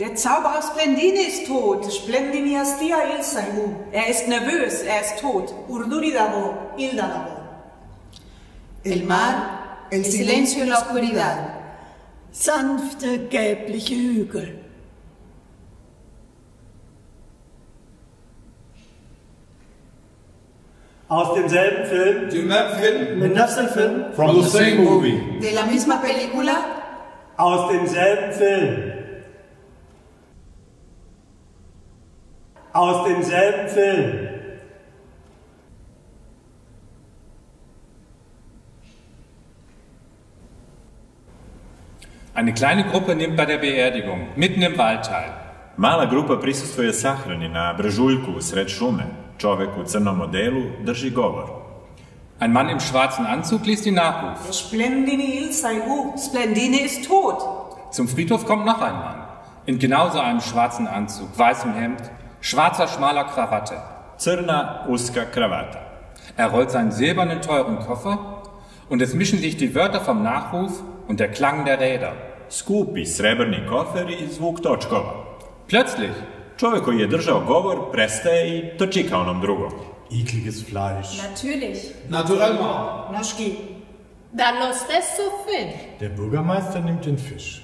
Der Zauberer Splendine ist tot. Splendini astia il saigu. Er ist nervös, er ist tot. Urduri dabo, il dabo. El mar, el silencio y la oscuridad. Sanfte, gelbliche Hügel. Aus demselben Film. Du même film. Mit nafs Film. From the same movie. De la misma película. Aus demselben Film. Aus demselben Film. Eine kleine Gruppe nimmt bei der Beerdigung mitten im Wald teil. Mala grupa prisustvuje sahrani na brežuljku sred šume. Čovek u crnom modelu drži govor. Ein Mann im schwarzen Anzug liest den Nachruf. Splendini il saigu. Splendine ist tot. Zum Friedhof kommt noch ein Mann. In genauso einem schwarzen Anzug, weißem Hemd, schwarzer schmaler Krawatte. Crna uska kravata. Er rollt seinen silbernen teuren Koffer und es mischen sich die Wörter vom Nachruf und der Klang der Räder. Skupi srebrni kofer i zvuk točkova. Plötzlich Čovjek koji je držao govor prestaje i toči ka onom drugom. Ekliges Fleisch. Natürlich. Naturellement. Naschki. Dallo stesso film. Der Bürgermeister nimmt den Fisch.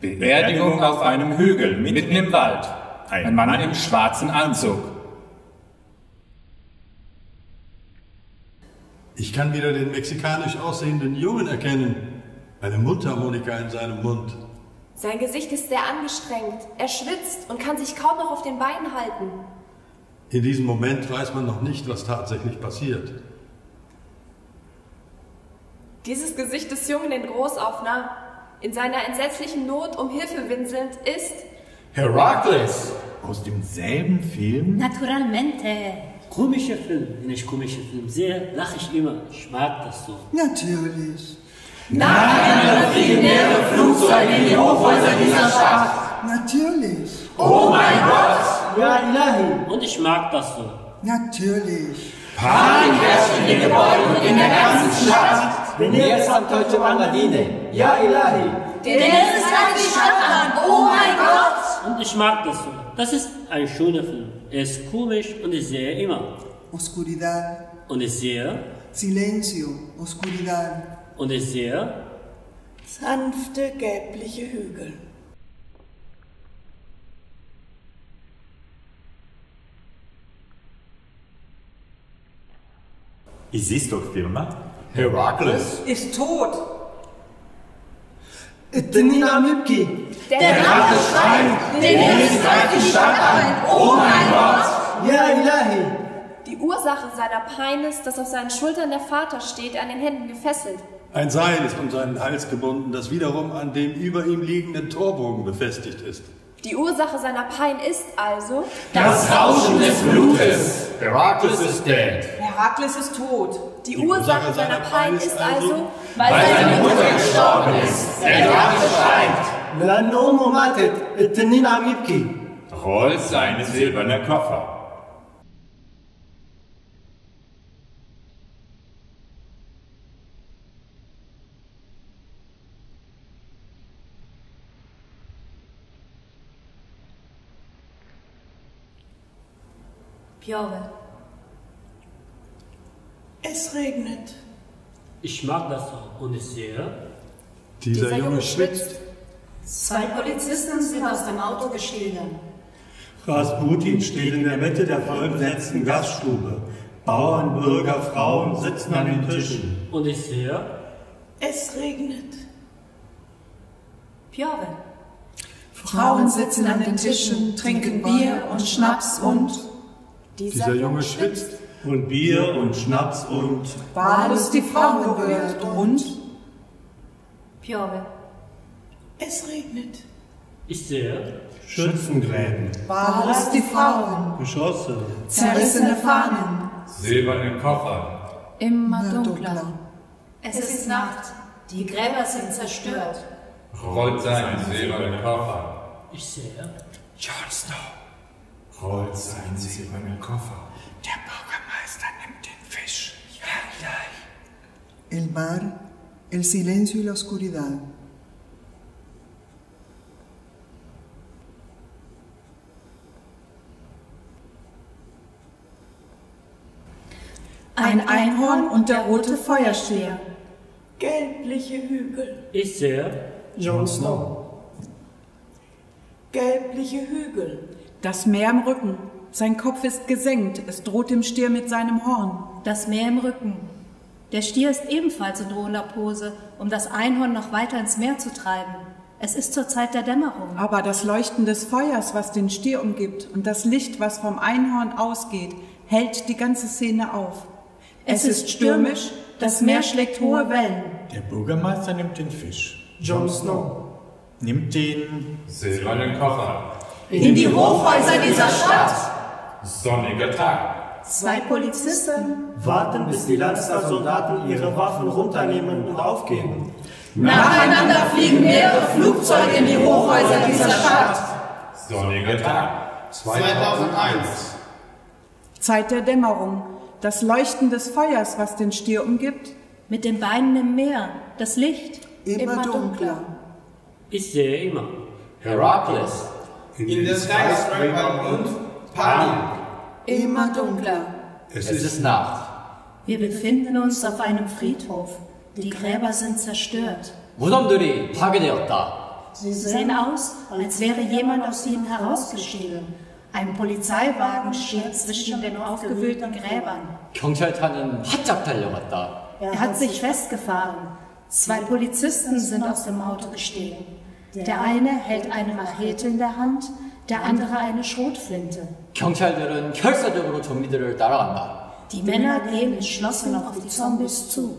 Beerdigung auf einem Hügel mitten im Wald. Ein Mann im schwarzen Anzug. Ich kann wieder den mexikanisch aussehenden Jungen erkennen. Eine Mundharmonika in seinem Mund. Sein Gesicht ist sehr angestrengt. Er schwitzt und kann sich kaum noch auf den Beinen halten. In diesem Moment weiß man noch nicht, was tatsächlich passiert. Dieses Gesicht des Jungen in Großaufnahme, in seiner entsetzlichen Not um Hilfe winselnd, ist Herakles. Aus demselben Film? Naturalmente. Komischer Film, nicht komischer Film. Sehr lache ich immer. Ich mag das so. Natürlich. Nein, legendäre Flugzeuge in die Hochhäuser dieser Stadt. Natürlich. Oh mein Gott. Ja, Ilahi. Und ich mag das so. Natürlich. Panik herrscht in den Gebäuden und in der ganzen Stadt. Venir am deutsche Mangadine. Ja, Ilahi. Der hat die Stadt an. Oh mein Gott. Und ich mag das so. Das ist ein schöner Film. Er ist komisch und ich sehe immer. Oscuridad. Und ich sehe. Silencio. Oscuridad. Und ich sehe. Sanfte, gelbliche Hügel. Iz istog filma Herakles. Ist tot. Tenina Mipki. Der, Der Drache schreit. Der Dennis greift die Stadt an. Oh mein Gott. Ja, Ilahi. Die Ursache seiner Pein ist, dass auf seinen Schultern der Vater steht, an den Händen gefesselt. Ein Seil ist um seinen Hals gebunden, das wiederum an dem über ihm liegenden Torbogen befestigt ist. Die Ursache seiner Pein ist also Das Rauschen des Blutes. Herakles ist dead. Herakles ist tot. Die Ursache seiner Pein ist also, weil Weil seine seine Mutter gestorben ist. Der Drache schreit. La nomo matet. Tenina Mipki. rollt seine silberne Koffer. Piove. Es regnet. Ich mag das so. Und ich sehe. Dieser, Junge schwitzt. Zwei Polizisten sind aus dem Auto gestiegen. Rasputin steht in der Mitte der vollbesetzten Gaststube. Bauern, Bürger, Frauen sitzen an den Tischen. Und ich sehe. Es regnet. Piove. Frauen sitzen an den Tischen, trinken Bier und Schnaps und Dieser Junge schwitzt. Und Bier und Schnaps und war alles die Frau berührt und Piove. Es regnet. Ich sehe. Schützengräben, war alles die Frauen, Geschosse, zerrissene Fahnen, Silberne Koffer. immer dunkler. Es ist Nacht. Die Gräber sind zerstört. Rollt seinen silbernen Koffer. Ich sehe. Jon Snow. Rollt seinen silbernen Koffer. Der Bürgermeister nimmt den Fisch. Ja, ja. El mar, el silencio y la oscuridad. Ein Einhorn und der rote Feuersteher. Gelbliche Hügel. Ich sehe. Jon Snow. Gelbliche Hügel. Das Meer im Rücken. Sein Kopf ist gesenkt. Es droht dem Stier mit seinem Horn. Das Meer im Rücken. Der Stier ist ebenfalls in drohender Pose, um das Einhorn noch weiter ins Meer zu treiben. Es ist zur Zeit der Dämmerung. Aber das Leuchten des Feuers, was den Stier umgibt, und das Licht, was vom Einhorn ausgeht, hält die ganze Szene auf. Es, ist stürmisch, das Meer schlägt hohe Wellen. Der Bürgermeister nimmt den Fisch. Jon Snow. Nimmt den silbernen Koffer. In die Hochhäuser dieser Stadt. Sonniger Tag. Zwei Polizisten Warten, bis die Landstar-Soldaten ihre Waffen runternehmen und aufgeben. Nacheinander fliegen mehrere Flugzeuge in die Hochhäuser dieser Stadt. Sonniger Tag. 2001. Zeit der Dämmerung. Das Leuchten des Feuers, was den Stier umgibt. mit den Beinen im Meer, das Licht. Immer dunkler. Ich sehe immer. Herakles. In der Skyscraper und Panik. Immer dunkler. Es ist Nacht. Wir befinden uns auf einem Friedhof. Die Gräber sind zerstört. 무덤들이 파괴되었다. Sie sehen aus, als wäre jemand aus ihnen herausgestiegen. Ein Polizeiwagen steht zwischen den aufgewühlten Gräbern. 경찰차는 바짝 달려갔다. Er hat sich festgefahren. Zwei Polizisten sind aus dem Auto gestiegen. Der eine hält eine Machete in der Hand, der andere eine Schrotflinte. 경찰들은 결사적으로 좀비들을 따라간다. Die Männer gehen entschlossen auf die Zombies zu.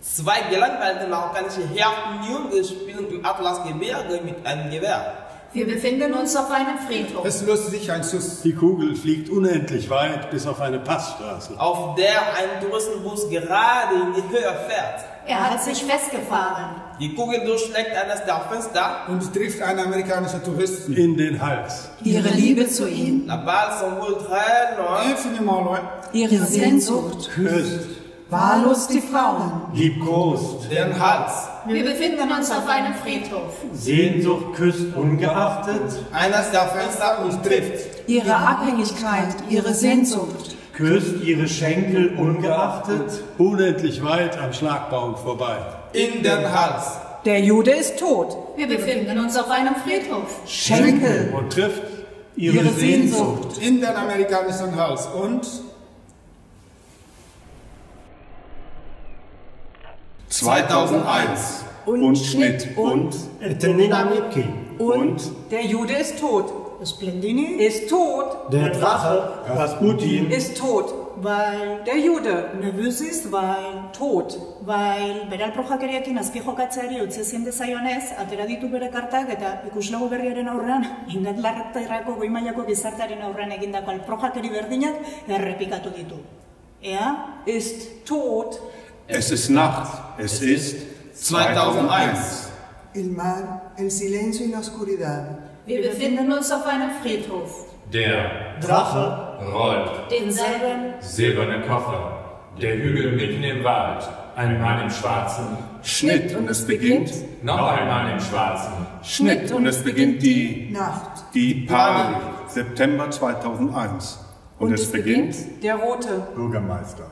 Zwei gelangweilte marokkanische Herren Junge spielen im Atlasgebirge mit einem Gewehr. Wir befinden uns auf einem Friedhof. Es löst sich ein Schuss. Die Kugel fliegt unendlich weit bis auf eine Passstraße. Auf der ein Touristenbus gerade in die Höhe fährt. Er hat sich festgefahren. Die Kugel durchschlägt eines der Fenster Und trifft einen amerikanischen Touristen. In den Hals. Ihre Liebe zu ihm, La balle loin. Ihre Sehnsucht. Küsst. wahllos die Frauen. Liebkost. Den Hals. Wir befinden uns auf einem Friedhof. Sehnsucht küsst ungeachtet. Eines der Fenster und trifft. Ihre Abhängigkeit, ihre Sehnsucht. Küsst ihre Schenkel ungeachtet. Unendlich weit am Schlagbaum vorbei. In den Hals. Der Jude ist tot. Wir befinden uns auf einem Friedhof. Schenkel. Und trifft Ihre Sehnsucht. In den amerikanischen Hals. Und 2001. Und, Schnitt. Und, Etenina Mipki. und der Jude ist tot. Splendini. Ist tot. Der Drache. Rasputin. Ist tot. Weil Der Jude. nervös ist, weil, Tot. weil bere alprojakarekin azpi jokatzeari utzi ezin dezaionez, atera ditu bere kartak eta ikuslego berriaren aurrean, ingatlarretarako goi mailako gizartearen aurrean egindako alprojakeri berdinak errepikatu ditu. Ea? Ist tot. Es ist Nacht. Es ist 2001. El mar, el silencio y la oscuridad. Wir befinden uns auf einem Friedhof. Der Drache. rollt. Denselben Silberne Koffer. Der Hügel mitten im Wald. Ein Mann im Schwarzen. Schnitt und es beginnt. Noch ein Mann im Schwarzen. Schnitt und es beginnt die, Nacht. die Panik. September 2001. Und, es beginnt Der Rote. Bürgermeister.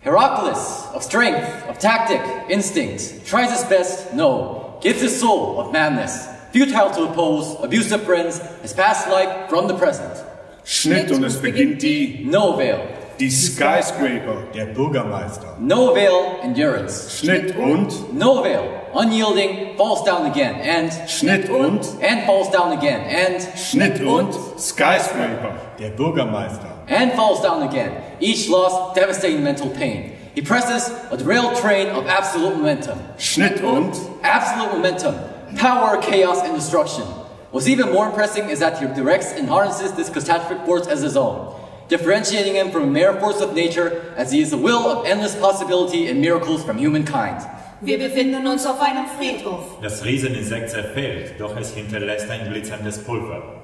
Heracles, of strength, of tactic, instinct, tries his best, no, gives his soul of madness, futile to oppose, abusive friends, his past life from the present. Schnitt und es beginnt die, No veil, die Skyscraper. Der Bürgermeister. no avail, endurance. Schnitt und, No avail, unyielding, falls down again, and Schnitt und, and falls down again, and Schnitt und, Skyscraper. Der Bürgermeister. And falls down again, each lost devastating mental pain. He presses a rail train of absolute momentum. Schnitt und, Absolute momentum, power, chaos, and destruction. What's even more impressive is that he directs and harnesses this catastrophic force as his own, differentiating him from a mere force of nature as he is the will of endless possibility and miracles from humankind. Wir befinden uns auf einem Friedhof. Das Rieseninsekt zerfällt, doch es hinterlässt ein glitzerndes Pulver.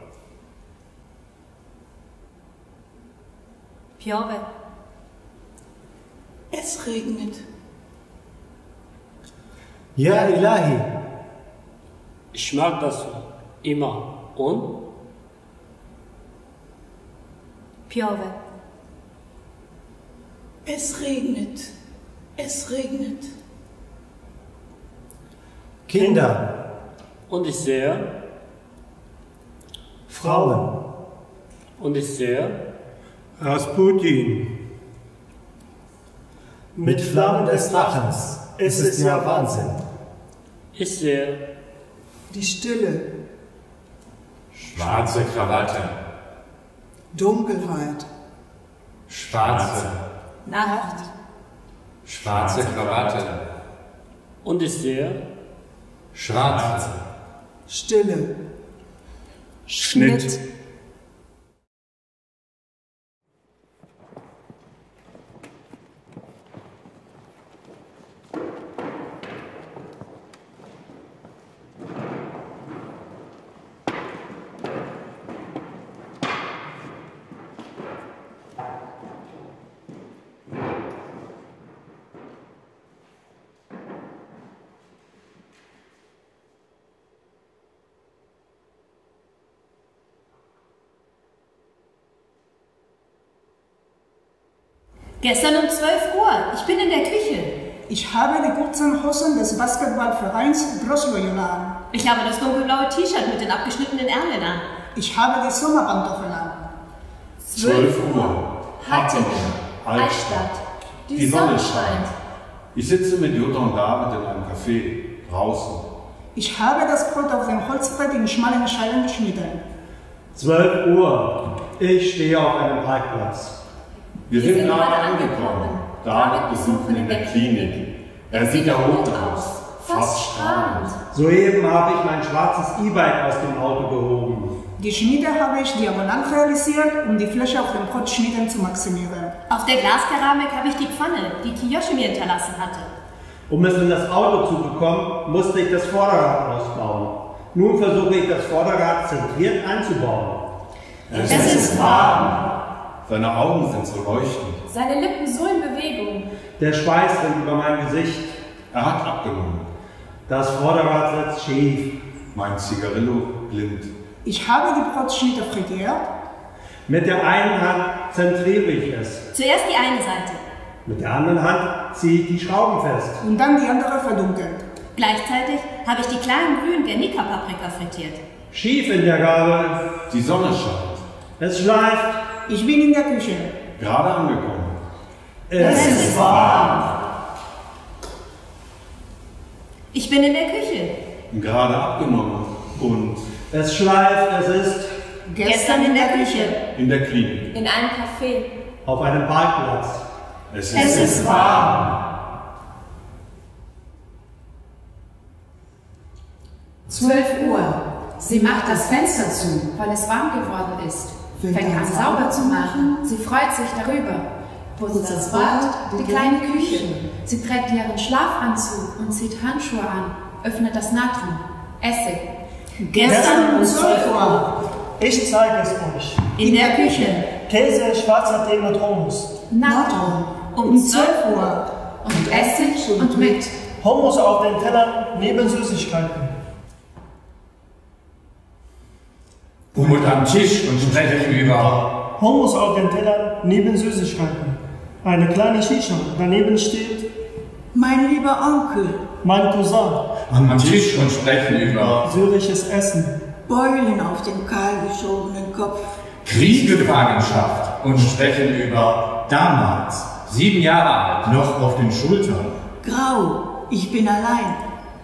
Piove, Es regnet. Ja Ilahi. Ich mag das. Immer. Und? Piove. Es regnet. Es regnet. Kinder. Und ich sehe. Frauen. Und ich sehe. Rasputin. Mit Flammen des Drachens. Es ist ja Wahnsinn. Ich sehe. Die Stille, Schwarze Krawatte. Dunkelheit, Schwarze. Nacht. Schwarze Krawatte. Und ich sehe. Schwarze. Stille, Schnitt. Gestern um 12 Uhr. Ich bin in der Küche. Ich habe die kurzen Hosen des Basketballvereins Großloyola an. Ich habe das dunkelblaue T-Shirt mit den abgeschnittenen Ärmeln an. Ich habe die Sommerpantoffeln an. 12 Uhr. Hattingen. Altstadt. Altstadt. Die, Die Sonne Sonne scheint. Ich sitze mit Jutta und David in einem Café draußen. Ich habe das Brot auf dem Holzbrett in schmalen Scheiben geschnitten. 12 Uhr. Ich stehe auf einem Parkplatz. Wir sind gerade angekommen. David besuchen in der Klinik. Er sieht erholt aus. Fast strahlend. Soeben habe ich mein schwarzes E-Bike aus dem Auto gehoben. Die Schnitte habe ich diagonal realisiert, um die Fläche auf dem Brotschnitten zu maximieren. Auf der Glaskeramik habe ich die Pfanne, die Kiyoshi mir hinterlassen hatte. Um es in das Auto zu bekommen, musste ich das Vorderrad ausbauen. Nun versuche ich das Vorderrad zentriert einzubauen. Es, ist warm. Seine Augen sind so leuchtend. Seine Lippen so in Bewegung. Der Schweiß rinnt über mein Gesicht. Er hat abgenommen. Das Vorderrad sitzt schief. Mein Zigarillo blind. Ich habe die Brotschnitte frittiert. Mit der einen Hand zentriere ich es. Zuerst die eine Seite. Mit der anderen Hand ziehe ich die Schrauben fest. Und dann die andere verdunkelt. Gleichzeitig habe ich die kleinen grünen Guernica-Paprika frittiert. Schief in der Gabel. Die Sonne scheint. Es schleift. Ich bin in der Küche. Gerade angekommen. Es ist warm. Ich bin in der Küche. Gerade abgenommen. Und Es schleift. Es ist Gestern in der Küche. in der Klinik. In einem Café. auf einem Parkplatz. Es ist, Es ist warm. 12 Uhr. Sie macht das Fenster zu, weil es warm geworden ist. Fängt an sauber zu machen. Sie freut sich darüber. Putzt das Bad, die kleine Küche. Sie trägt ihren Schlafanzug und zieht Handschuhe an. Öffnet das Natrium. Essig. Gestern um 12 Uhr. Ich zeige es euch. In der Küche. Käse, schwarzer Tee mit Hummus. Natron. Um 12 Uhr. Und Essig und mit. Hummus auf den Tellern neben Süßigkeiten. Und am Tisch und sprechen über. Hummus auf den Tellern neben Süßigkeiten. Eine kleine Shisha. Daneben steht Mein lieber Onkel, mein Cousin. Am Tisch und sprechen über. Syrisches Essen. Beulen auf dem kahlgeschobenen Kopf. Kriegsgefangenschaft und sprechen über. Damals, sieben Jahre alt, noch auf den Schultern. Grau, ich bin allein.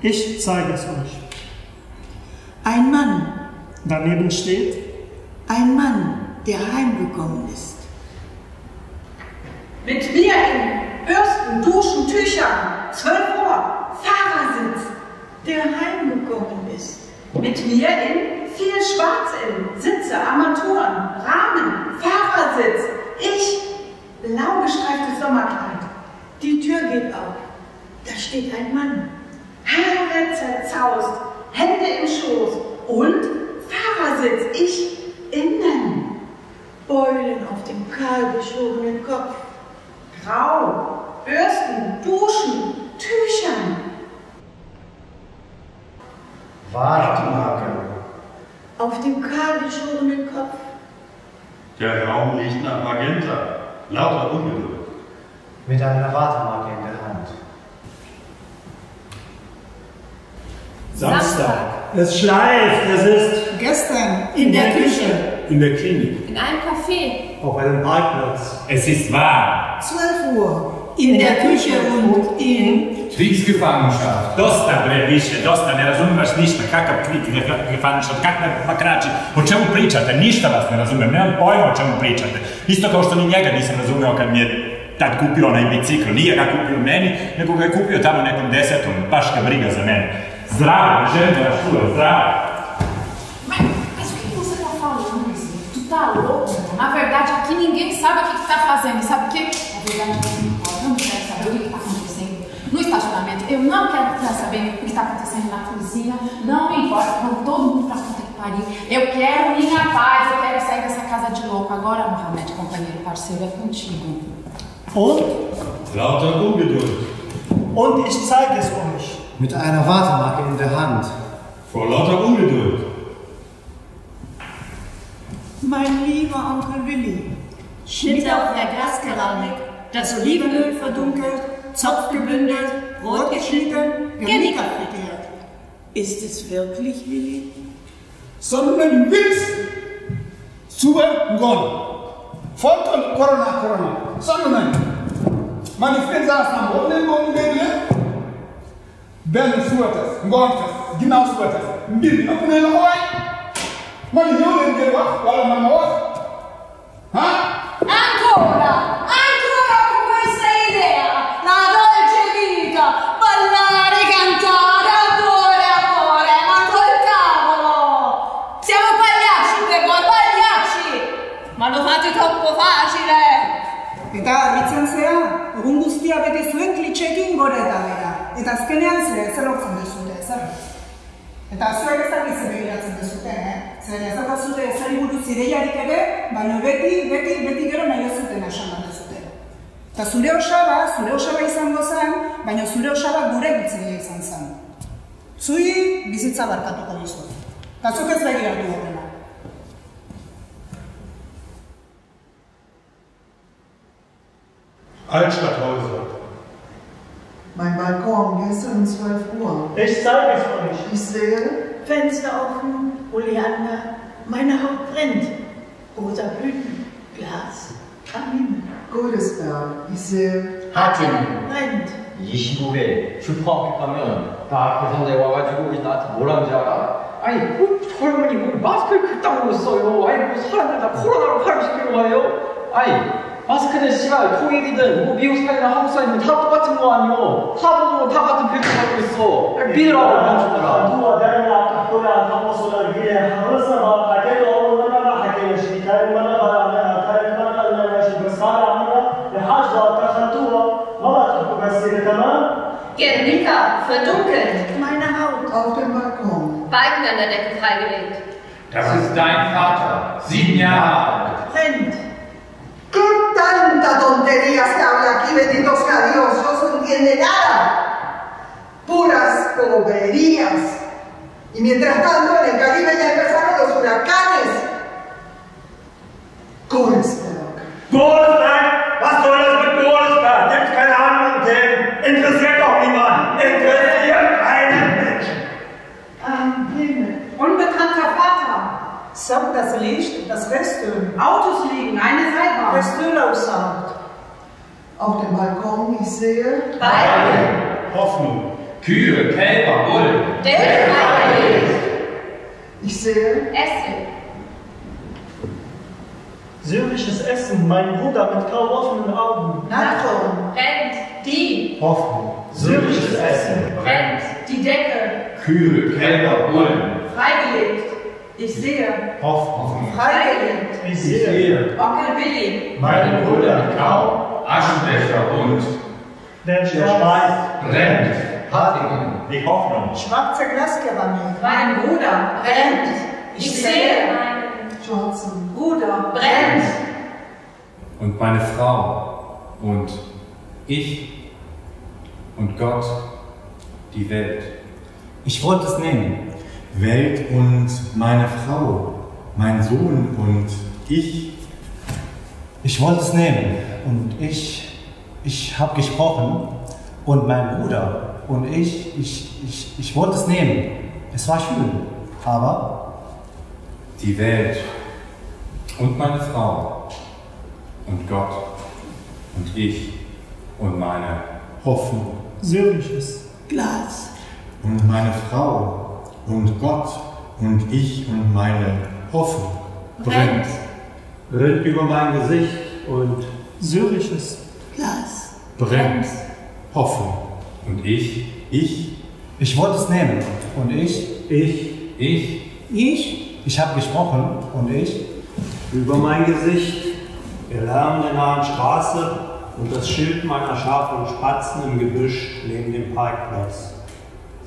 Ich zeige es euch. Ein Mann, Daneben steht ein Mann, der heimgekommen ist. Mit mir in Bürsten, Duschen, Tüchern, 12 Uhr, Fahrersitz, Der heimgekommen ist. Mit mir in viel Schwarz in Sitze, Armaturen, Rahmen, Fahrersitz. Ich, blau gestreiftes Sommerkleid. Die Tür geht auf. Da steht ein Mann. Haare zerzaust, Hände im Schoß und Fahrersitz. Ich innen. Beulen auf dem kahlgeschobenen Kopf. Grau, Bürsten, Duschen, Tüchern. Wartmarke. auf dem kahl geschorenen Kopf. Der Raum riecht nach Magenta. Lauter Ungeduld. Mit einer Wartemarke in der Hand. Samstag. Es schleift, es ist Gestern In der Küche. In der Klinik. In einem Café. auf einem Parkplatz. Es ist wahr. 12 Uhr. In der Küche und in Kriegsgefangenschaft. Dosta bre više, dosta, ne razumeš ništa, kakav krik gefangenschaft, kakve makrači, o čemu pričate, ništa vas ne razumem, nemam pojma o čemu pričate. Isto kao što ni njega nisam razumeo kad mi je tad kupio onaj bicikl, nije ga kupio meni, nego ga je kupio tamo nekom desetom, baš ga briga za mene. Zdravo, želim da vas čujem, zdravo. Sabe o que, que tá fazendo. Sabe o quê? Na verdade, não importa. Eu não quero saber o que, que tá acontecendo no estacionamento. Eu não quero ficar sabendo o que tá acontecendo na cozinha. Não me importa. Vamos todo mundo pra puta que pariu. Eu quero minha paz. Eu quero sair dessa casa de louco. Agora, Mohamed, companheiro, parceiro, é contigo. Und? Lauter Ungeduld. Und ich zeige es euch. Mit einer Wartemarke in der Hand. Vor lauter Ungeduld. Mein lieber Onkel Willi. Schnitte auf der Glaskeramik, das Olivenöl verdunkelt, Zopf gebündelt, Brot geschnitten, Genika frittiert. Ist es wirklich Willi? Solomon Wix. Suba Ngon. Fonton Corona Corona. Solomon. Manifesta Sambo. Ne Ngon Ngegle. Ben Suwatas. Ngontas. Ginaaw Suwatas. Mbir mi ëpp na la ko waay. Man yow leen ngeen wax wala man ma wax. Ha? Guztia bete zuen klitxekin gora eta bera. Eta azkenean ze zer lortzen duzute, zer? Eta zuek ez dakit zer begiratzen duzute, eh? Zer ez daukazute ezari buruz ideiarik ere, baina beti, beti, beti gero nahi zuten esan duzute. Eta zure osaba, zure osaba izango zen, baina zure osaba gure gutzegia izan zen. Zui bizitza barkatuko dizu. Eta zuk ez begiratu Altstadthäuser. Mein Balkon gestern um 12 Uhr. Ich zeige es euch. Ich sehe Fenster offen, Oleander, meine Haut brennt. Rosa Blüten, Glas, Kamin. Godesberg. Ich sehe 하트는 Brennt. 25회 슈퍼마켓 가면 다 계산대 와가지고 우리 나한테 뭐라는지 알아? 아니 뭐 젊은이 뭐 마스크를 그따구로 써요 아니 뭐 사람들 다 코로나로 파렴시키러 와요 아니 마스크는 씨발 통일이든 뭐 미국 사람이나 한국 사람이든 다 똑같은 거 아니오 다 보고 다 같은 표정 갖고 있어 아니, 믿으라고 명수들아 Du ودانا كنا نخلص الأرجية خلصنا حكيت أول مرة ما حكينا شيء ثاني مرة ما ثالث مرة قلنا شيء بس هذا عمرنا لحاجة تخلطوها ما بتحكوا بس تمام Guernica, verdunkelt, Meine Haut. auf dem Balkon. Balken an der Decke freigelegt. Das ist dein Vater, sieben Jahre alt. Brennt. ¿Qué Tanta tontería se habla aquí, bendito sea Dios? No se entiende nada. Puras boberías. Y mientras tanto, en el Caribe ya empezaron los huracanes. Was soll das mit Godesberg? Gibt keine anderen Themen. Interessiert doch niemand. Interessiert keinen Menschen. Am Himmel. Unbekannter Vater. Saugt das Licht, das Restöl. Autos liegen, eine Seilbahn. Restöl aussaugt. Auf dem Balkon, ich sehe Hoffnung. Kühe, Kälber, Bullen. Freigelegt. Ich sehe Essen. Syrisches Essen, mein Bruder mit kaum offenen Augen. Natron. Brennt. Die. Hoffnung. Syrisches Essen. Brennt. Die Decke. Kühe, Kälber, Bullen. Freigelegt. Ich sehe Hoffnung. Freigelegt. Ich sehe Onkel Willi. Meine Brüder Kau, Aschenbecher und der Schweiß. brennt. Hattingen. Die Hoffnung. Schwarze Glaskeramik. Mein Bruder. Brennt. Ich sehe meinen schwarzen Bruder. Brennt. Und meine Frau und ich und Gott, die Welt. Ich wollte es nehmen. Welt und meine Frau, mein Sohn und ich. Ich wollte es nehmen und ich, ich habe gesprochen und mein Bruder und ich, ich, ich, ich wollte es nehmen. Es war schön, aber Die Welt und meine Frau und Gott und ich und meine Hoffnung. Syrisches Glas. und meine Frau und Gott und ich und meine Hoffnung Brennt. Brennt über mein Gesicht und Syrisches Glas. brennt Hoffnung. Und ich, ich, ich wollte es nehmen und ich, ich, ich, Ich? ich habe gesprochen und ich, Über mein Gesicht, der Lärm der nahen Straße und das Schild meiner Schafe und Spatzen im Gebüsch neben dem Parkplatz.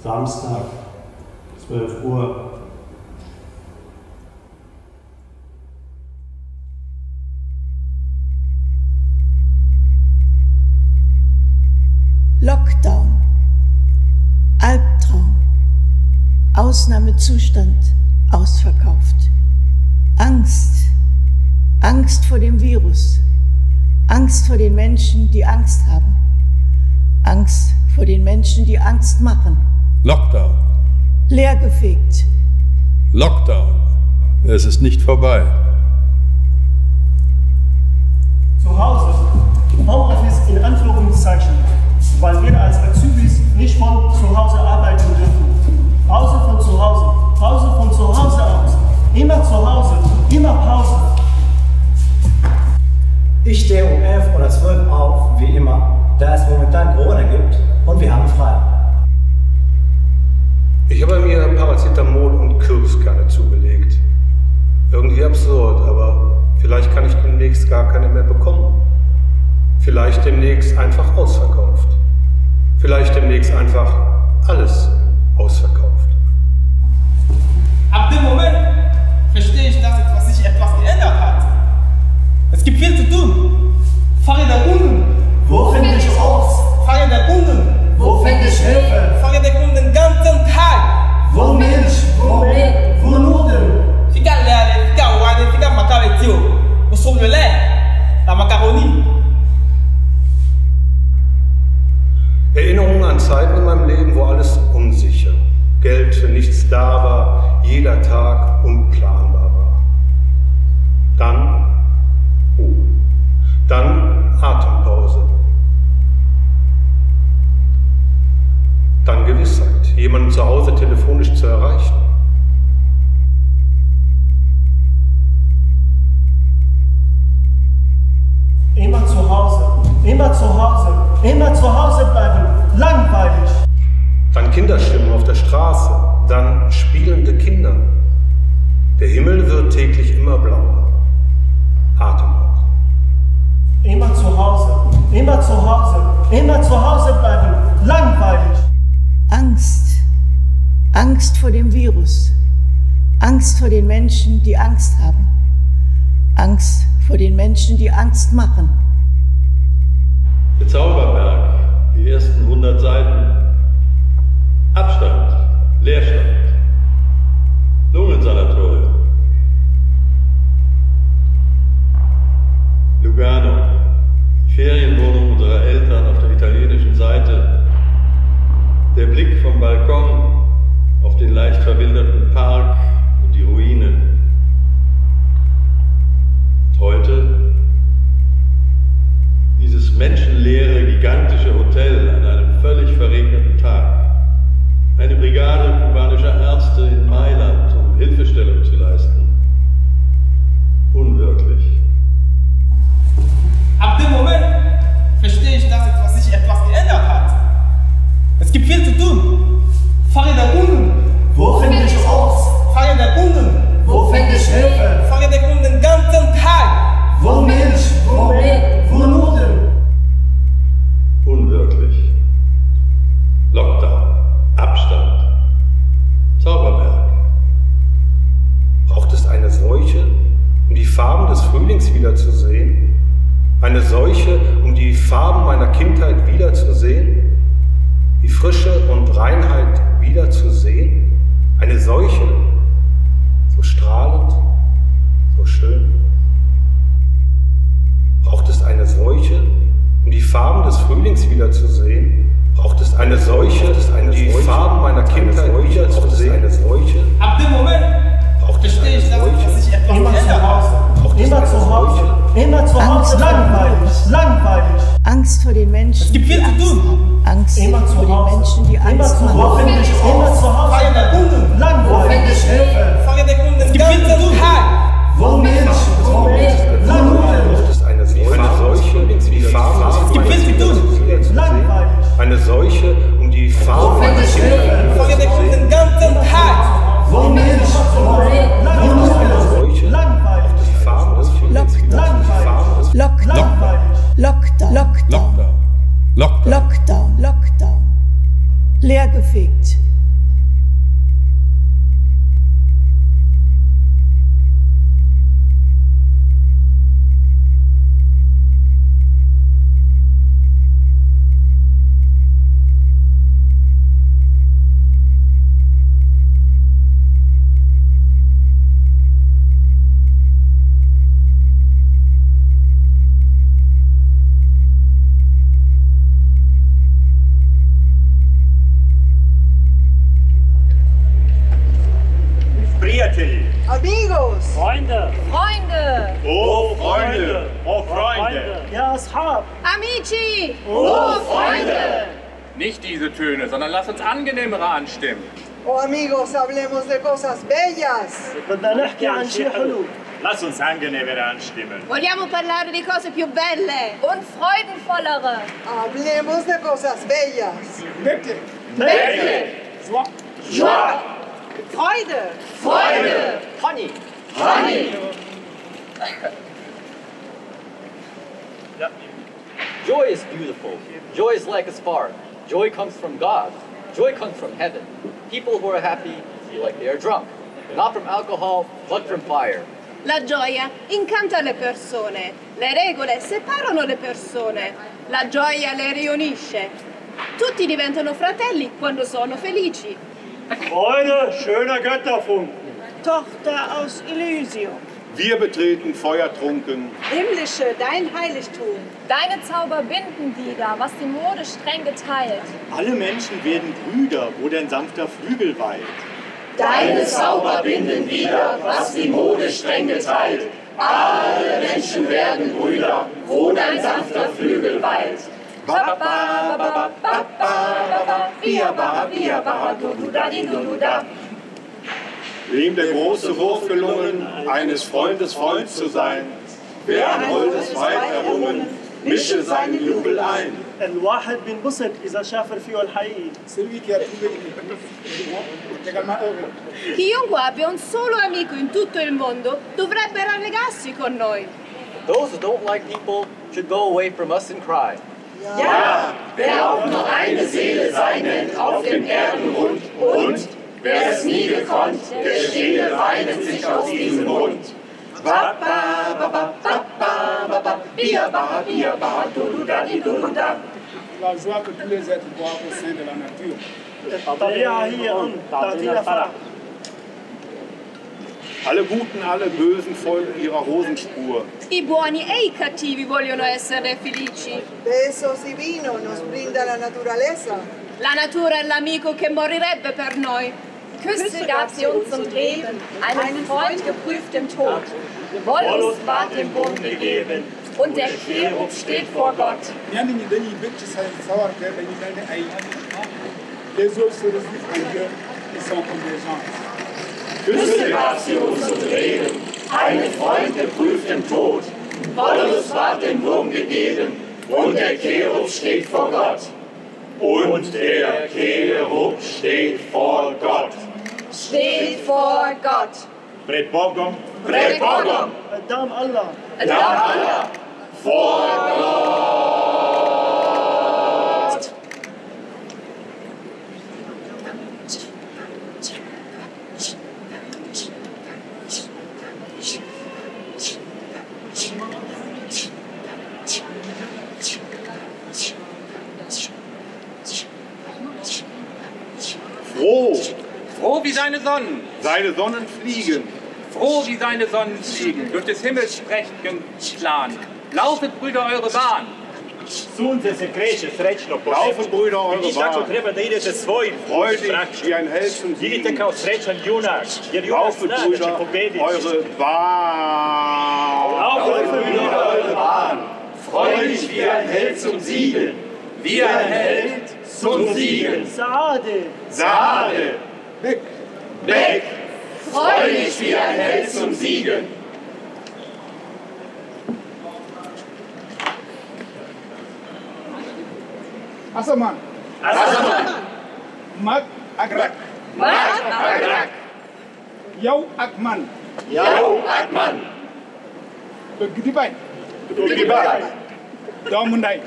Samstag, 12 Uhr. Lockdown. Albtraum. Ausnahmezustand. Ausverkauft. Angst. Angst vor dem Virus. Angst vor den Menschen, die Angst haben. Angst vor den Menschen, die Angst machen. Lockdown. Leergefegt. Lockdown. Es ist nicht vorbei. Zu Hause. Homeoffice in Anführungszeichen, weil wir als Azubis nicht von zu Hause arbeiten dürfen. Pause von zu Hause, Pause von zu Hause aus. Immer zu Hause, immer Pause. ich stehe um 11 oder 12 auf, wie immer, da es momentan Corona gibt und wir haben frei. Ich habe mir Paracetamol und Kürbiskerne zugelegt. Irgendwie absurd, aber vielleicht kann ich demnächst gar keine mehr bekommen. Vielleicht demnächst einfach ausverkauft. Vielleicht demnächst einfach alles ausverkauft. Ab dem Moment verstehe ich, dass etwas sich etwas geändert hat. Es gibt viel zu tun. Fahre der Kunden. Wo finde ich Obst? Fahre der Tag unplanbar war. Dann, oh, dann Atempause. Dann Gewissheit, jemanden zu Hause telefonisch zu erreichen. Immer zu Hause, immer zu Hause, immer zu Hause bleiben. Langweilig. Dann Kinderstimmen auf der Straße, dann spielende Kinder. Der Himmel wird täglich immer blauer. Atemhauch. Immer zu Hause, immer zu Hause, immer zu Hause bleiben. Langweilig. Angst. Angst vor dem Virus. Angst vor den Menschen, die Angst haben. Angst vor den Menschen, die Angst machen. Der Zauberberg, die ersten 100 Seiten. Frühlings wiederzusehen, eine Seuche, um die Farben meiner Kindheit wiederzusehen, die Frische und Reinheit wiederzusehen, eine Seuche, so strahlend, so schön. Braucht es eine Seuche, um die Farben des Frühlings wiederzusehen? Braucht es eine Seuche, um die Farben meiner Kindheit wiederzusehen? Ab dem Moment, verstehe ich, dass, dass sich etwas geändert hat. Immer zu Hause. Immer zu Hause. Langweilig. Langweilig. Angst vor den Menschen. Es gibt viel zu tun. Angst Immer zu vor den Hause. Menschen, die Immer Angst zu machen. Hause. Immer zu Hause. Feier der Kunden. Langweilig. Hilfe. Feier der Kunden. Es gibt viel zu tun. Wo Menschen? Wo Menschen? Langweilig. eine Seuche, die Farben Es gibt viel zu tun. Langweilig. Eine Seuche, um die Farben meiner Kindheit Feier der Kunden den ganzen Tag. Warum nicht? Lockdown. Lockdown. Lockdown. Leergefegt. angenehmere anstimmen. Oh amigos, hablemos de cosas bellas. Lass uns angenehmere anstimmen. Vogliamo parlare di cose più belle. Und freudenvollere. Hablemos de cosas bellas. Wirklich. Wirklich. Joie. Joie. Freude. Freude. Honey. Honey. Joy is beautiful. Joy is like a spark. Joy comes from God. Joy comes from heaven. People who are happy feel like they are drunk. Not from alcohol, but from fire. La gioia incanta le persone, le regole separano le persone, la gioia le riunisce. Tutti diventano fratelli quando sono felici. Freude, schöner Götterfunken. Tochter aus Elysium. Wir betreten feuertrunken. Himmlische, dein Heiligtum. Deine Zauber binden wieder, was die Mode streng geteilt. Alle Menschen werden Brüder, wo dein sanfter Flügel weilt. Deine Zauber binden wieder, was die Mode streng geteilt. Alle Menschen werden Brüder, wo dein sanfter Flügel weilt. Ba, ba, ba, ba, ba, ba, ba, bia, ba, bia, ba, du, du, da, di, du, du, da Wem der große Wurf gelungen, eines Freundes Freund zu sein, wer an holdes Weib errungen, mische seinen Jubel ein. الواحد بينبسط إذا شاف رفيقه الحقيقي. Celui qui a trouvé est également heureux. Chiunque abbia un solo amico in tutto il mondo dovrebbe rallegrarsi con noi. Those who don't like people should go away from us and cry. Ja, wer auch nur eine Seele sein nennt auf dem Erdenrund und Wer es nie gekonnt, der Schädel weidet sich aus diesem Mund. Ba, ba, ba, ba, ba, ba, ba, ba, bia, ba, bia, ba, du, du, da, di, du, du, da. La joie que tous les êtres doivent au sein de la nature. Er er alle Guten, alle Bösen folgen ihrer Rosenspur. I buoni e i cattivi vogliono essere felici. Peso divino nos brinda la naturaleza. La natura è l'amico che morirebbe per noi. Küsse gab sie uns zum Leben, einen Freund geprüft im Tod. Wollust ward dem Bund gegeben, und der Cherub steht vor Gott. les autres se Dieu sont. Küsse gab sie uns zum Leben, einen Freund geprüft im Tod. Wollust ward dem Wurm gegeben, und der Cherub steht vor Gott und der Cherub steht vor Gott. Steht vor Gott. Pred Bogom. Pred Bogom. Adam Allah. Adam Allah. Vor Gott. Seine Sonnen fliegen. Froh wie seine Sonnen fliegen. Durch des Himmels prächtigen Plan. Laufet, Brüder, eure Bahn. Sunce se kreće srećno po Laufen. Brüder, eure tako Bahn. treba da idete svojim Held zum Idite Siegen. kao srećan junak, jer junak Laufen, zna da će Brüder, pobediti. eure Bahn. Laufen, Brüder, eure Bahn. Freu dich wie ein Held zum Siegen. Wie ein Held zum Siegen. Saade. Sade. Siegen. Asaman. Mag ak rak. Mag ak rak. Yow ak man. Yow ak man. Bëgg di bañ. Bëgg di bañ. Doomu nday.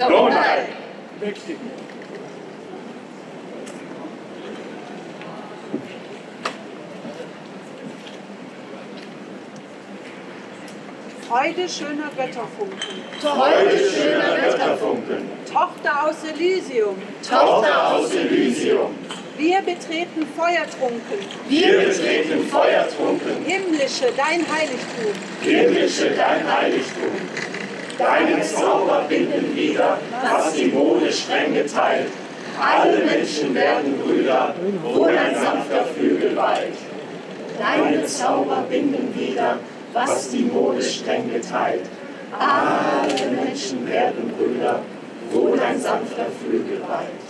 Doomu nday. Mbégte. Freude schöner Götterfunken. Freude schöner Götterfunken. Tochter aus Elysium. Tochter aus Elysium. Wir betreten feuertrunken. Wir betreten feuertrunken. Himmlische, dein Heiligtum. Himmlische dein Heiligtum. Deinen Zauber binden wieder, was die Mode streng geteilt. Alle Menschen werden Brüder, wo dein sanfter Flügel weilt. Deine Zauber binden wieder, was die Mode streng geteilt. Alle Menschen werden Brüder, wo dein sanfter Flügel weilt.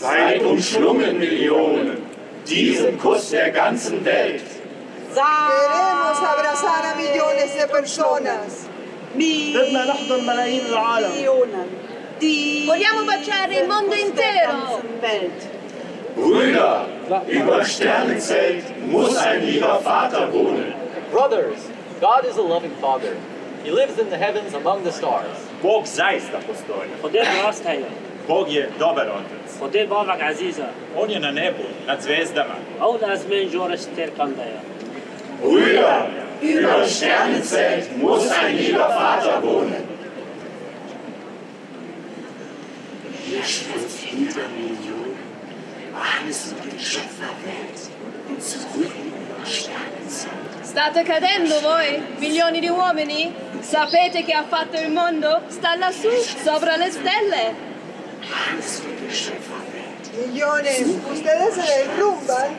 Seid umschlungen, Millionen, diesen Kuss der ganzen Welt. Queremos abrazar a millones de personas. بدنا نحضن ملايين العالم Vogliamo baciare il mondo intero. Brüder, über Sternenzelt muss ein lieber Vater wohnen. Brothers, God is a loving Father. He lives in the heavens among the stars. Bog zaista postoji. Hodel ostaje. Bog je dobar otac. Hodel Bog aziza. On je na nebu, nad zvezdama. On nas men žore sterkandaja. Brüder, über Sternenzelt muss ein lieber Vater wohnen. Hier schwirrt hinter Millionen Johannes Geschöpfer Welt und zurück in Sternenzelt. State cadendo voi, milioni di uomini? Sapete chi ha fatto il mondo? Sta lassù, sopra le stelle. Alles für die Schöpferwelt. Millones, ustedes se derrumban.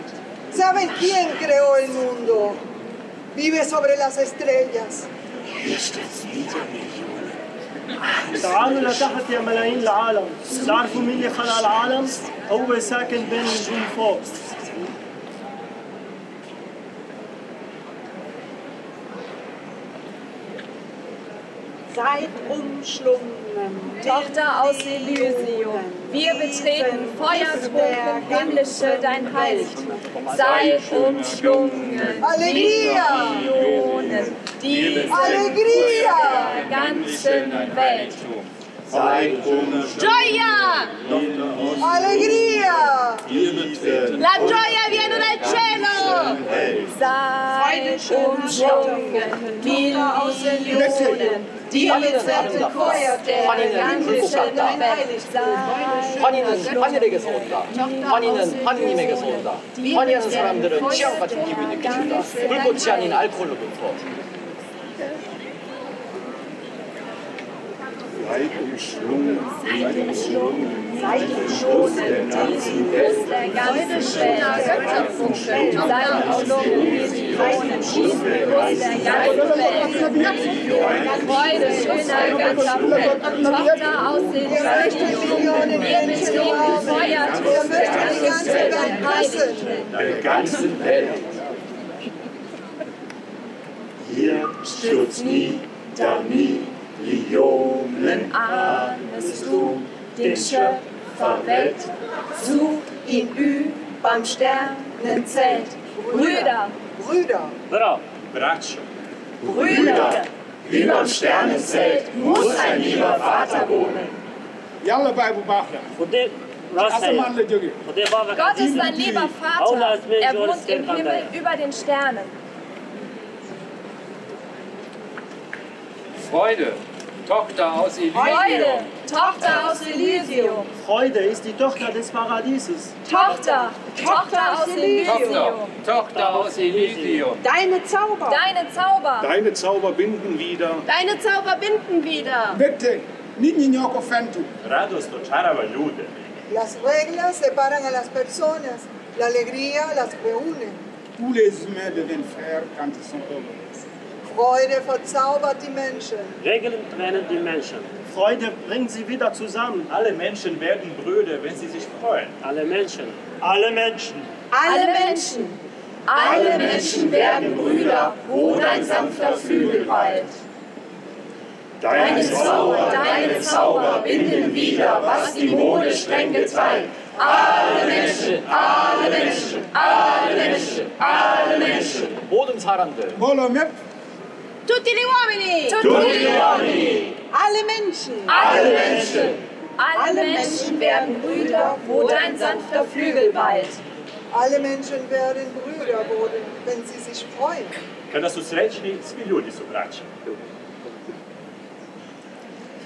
¿Saben quién creó el mundo? Vive sobre las estrellas. Hier steht hinter Millionen تعالوا لتحت يا ملايين العالم تعرفوا مين اللي خلق العالم؟ هو ساكن بين النجوم فوق Seid umschlungen. Tochter aus Elysium, wir betreten feuertrunken himmlische dein Heiligtum. Sei umschlungen, Alegria! Millionen, diese Alegria! der ganzen Welt. Seid umschlungen. Gioia! Alegria! La gioia viene dal cielo! Sei umschlungen, Millionen, Feuer der ganzen Welt. Sei 환희는 하늘에게서 온다. 환희는 하느님에게서 온다. 환희하는 사람들은 취향 같은 기분을 느낀다. 불꽃이 아닌 알코올로부터. Seid umschlungen. Seid umschlungen. Seid umschlungen, diesen Kuss der ganzen Welt. Götterfunken, seid umschlungen, diesen Kuss der ganzen Welt. Freude, schöner Götterfunken, Tochter aus den Millionen, wir betreten Feuertod der ganzen Heiligtum. Der ganzen Welt. Hier stürzt nie, da nie, Millionen ahnest du den Schöpfer Welt, such ihn überm Sternenzelt. Brüder, Brüder, Brüder, Braccio, Brüder, überm Sternenzelt muss ein lieber Vater wohnen. Jalla Bible Bachia. Gott ist ein lieber Vater, er wohnt im Himmel über den Sternen. Freude, Tochter aus Elysium. Freude, Tochter aus Elysium. Freude ist die Tochter des Paradieses. Tochter, Tochter aus Elysium. Tochter, Tochter aus Elysium. Deine Zauber. Deine Zauber. Deine Zauber binden wieder. Deine Zauber binden wieder. Bitte, nit ñi ñoo ko fentu. Radost očarava ljude. Las reglas separan a las personas, la alegría las reúne. Tous les humains deviennent frères quand ils sont heureux. Freude verzaubert die Menschen. Regeln trennen die Menschen. Freude bringt sie wieder zusammen. Alle Menschen werden Brüder, wenn sie sich freuen. Alle Menschen. Alle Menschen. Alle Menschen. Alle Menschen werden Brüder, wo dein sanfter Flügel weilt. Deine Zauber, deine Zauber binden wieder, was die Mode streng geteilt. Alle Menschen, alle Menschen, alle Menschen, alle Menschen. Odens Tutti gli uomini! Tutti gli uomini, Alle Menschen. alle Menschen. Alle Menschen werden Brüder, wo dein sanfter Flügel weilt. Alle Menschen werden Brüder, wo- wenn sie sich freuen. Kada su srećni, svi ljudi su braća.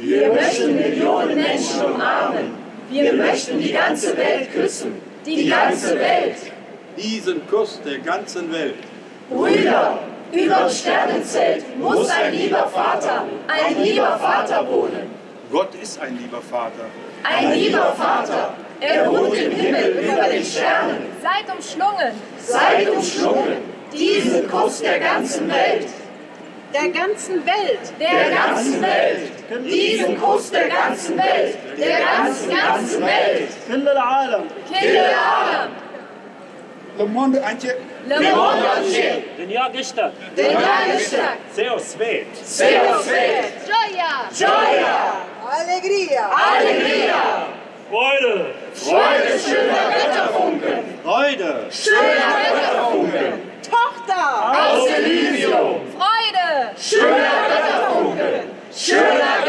Wir möchten Millionen Menschen umarmen. Wir möchten die ganze Welt küssen. Die ganze Welt. Diesen Kuss der ganzen Welt. Brüder, Überm Sternenzelt muss ein lieber Vater, ein lieber Vater wohnen. Gott ist ein lieber Vater. Ein lieber Vater, er ruht im Himmel über den Sternen. Seid umschlungen. Seid umschlungen. Diesen Kuss der ganzen Welt. Der ganzen Welt. Der ganzen Welt. Diesen Kuss der ganzen Welt. Der ganzen, ganzen Welt. Kinder der Adam. Kinder der Adam le monde entier. Le monde entier. Dünya gestört. Den Jahrestag. Ceo svet. Ceo svet. Gioia. Joya. Alegría. Alegria. Freude. Freude schöner Götterfunken. Freude. Schöner Götterfunken. Tochter. Aus Elysium. Freude. Schöner Götterfunken. Schöner